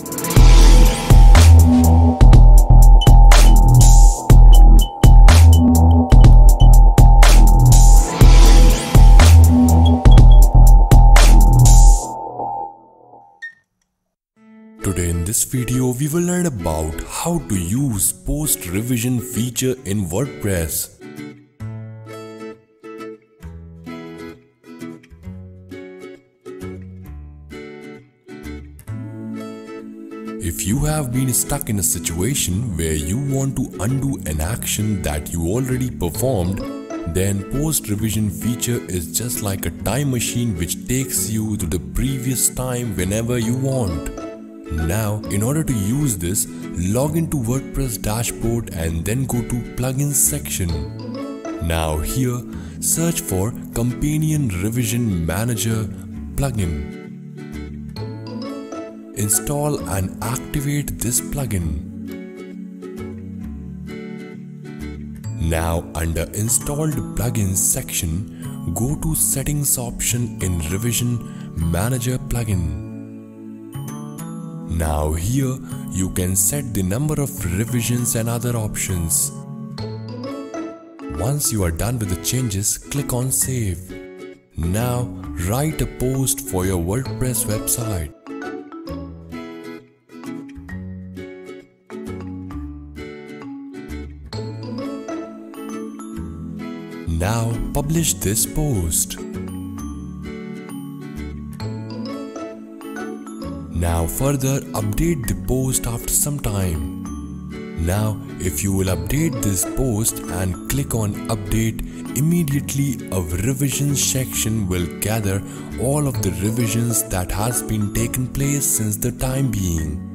Today in this video we will learn about how to use post revision feature in WordPress. If you have been stuck in a situation where you want to undo an action that you already performed, then post revision feature is just like a time machine which takes you to the previous time whenever you want. Now, in order to use this, log into WordPress dashboard and then go to plugins section. Now here, search for Companion Revision Manager plugin. Install and activate this plugin. Now under installed plugins section, go to settings option in revision manager plugin. Now here you can set the number of revisions and other options. Once you are done with the changes, click on save. Now write a post for your WordPress website. Now publish this post. Now further update the post after some time. Now if you will update this post and click on update immediately a revisions section will gather all of the revisions that has been taken place since the time being.